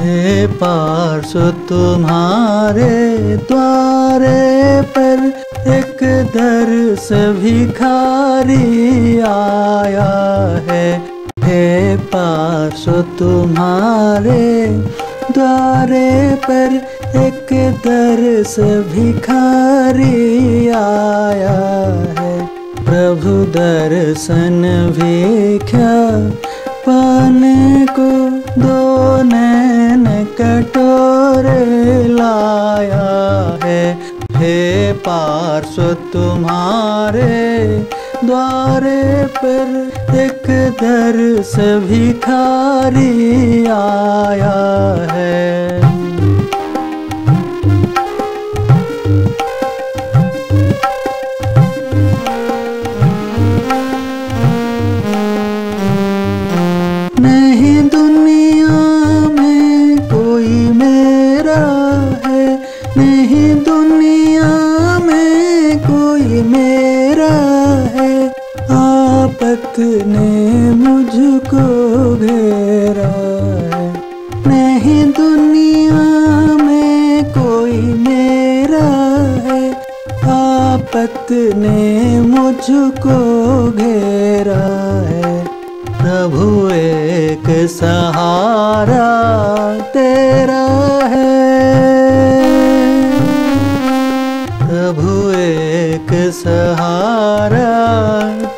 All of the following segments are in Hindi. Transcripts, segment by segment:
हे पार्श तुम्हारे द्वारे पर। एक दर्श भिखारी आया है। हे पार्श तुम्हारे द्वारे पर। एक दर्श भिखारी आया है। प्रभु दर्शन भिख्या पाने को दो कटोरे लाया है। हे पार्श्व तुम्हारे द्वारे पर एक दर्श भिखारी आया है। ने मुझको घेरा है। नहीं दुनिया में कोई मेरा है। आपत ने मुझको घेरा है। प्रभु एक सहारा तेरा एक सहारा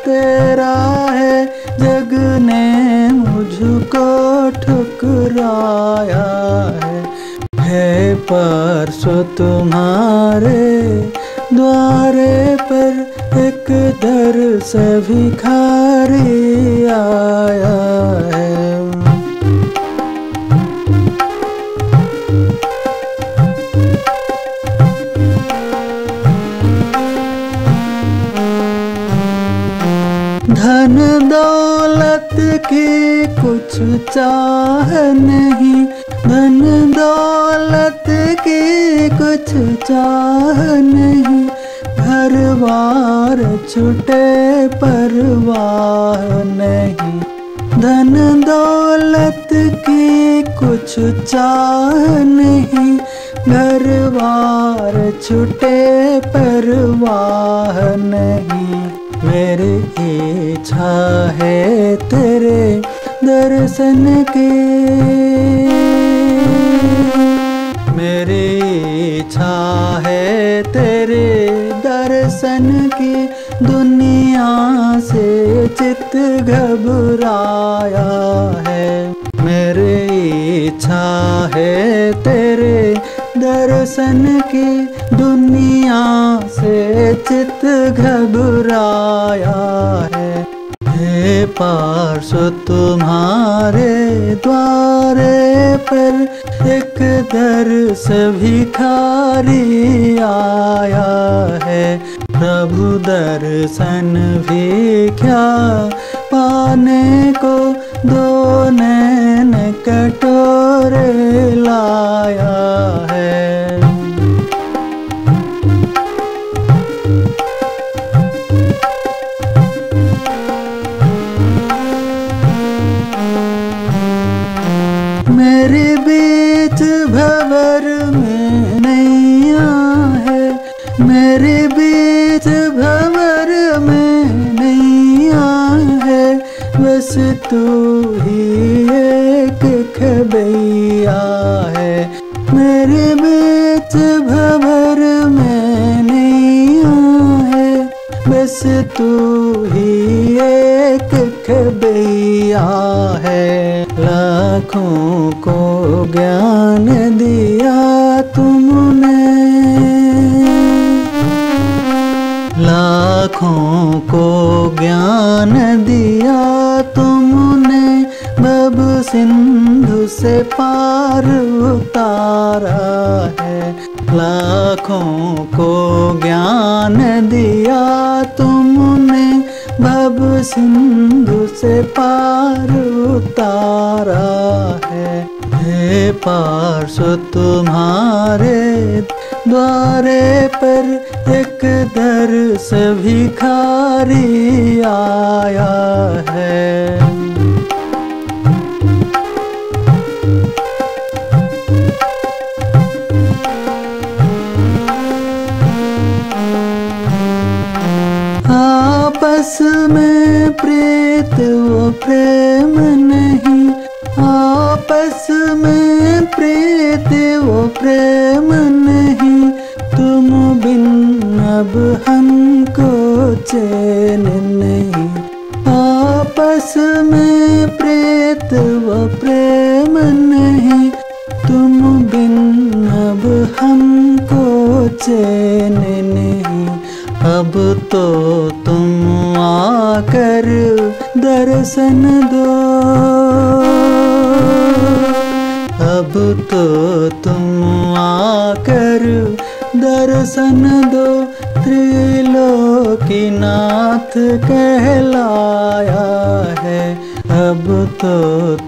तेरा है, जग ने मुझको ठुकराया है। है परसों तुम्हारे द्वारे पर एक दर से भिखारी आया है। चाह नहीं, धन दौलत की कुछ चाह नहीं। घर बार छुटे परवाह नहीं। धन दौलत की कुछ चाह नहीं। घर बार छुटे परवाह नहीं। मेरी इच्छा है तेरे दर्शन के। मेरी इच्छा है तेरे दर्शन की। दुनिया से चित घबराया है। मेरी इच्छा है तेरे दर्शन की। दुनिया से चित घबराया है। पार्श्व तुम्हारे द्वारे पर एक दर्श भिखारी आया है। प्रभु दर्शन भी क्या पाने को दो नैन कटोरे मेरे बीच भवर में नैया है। मेरे बीच भवर में नैया है। बस तू ही एक खबैया है। मेरे बीच भवर में नैया है। बस तू ही एक खबैया लाखों को ज्ञान दिया तुमने। लाखों को ज्ञान दिया तुमने। बब सिंधु से पार उतारा है। लाखों को ज्ञान दिया तुमने। भव सिंधु से पार उतारा हे पार्श्व तुम्हारे द्वारे पर एक दर्श भिखारी आया है। आपस में प्रेत वो प्रेत प्रेत वो प्रेम नहीं। तुम बिन अब हमको चैन नहीं। आपस में प्रेत वो प्रेम नहीं। तुम बिन अब हमको चैन नहीं। अब तो तुम आकर दर्शन दो। अब तो तुम आकर दर्शन दो त्रिलोकीनाथ कहलाया है। अब तो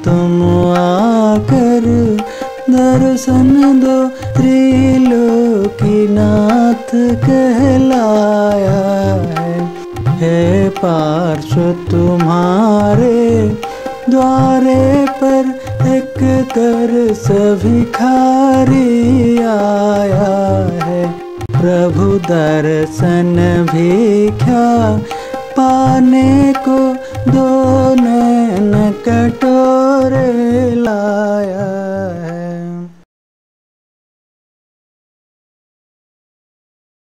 तुम आकर दर्शन दो त्रिलोकीनाथ कहलाया है। हे पार्श्व तुम्हारे द्वारे पर कर सभी खारी आया है। प्रभु दर्शन भिक्षा पाने को दोनों कटोरे लाया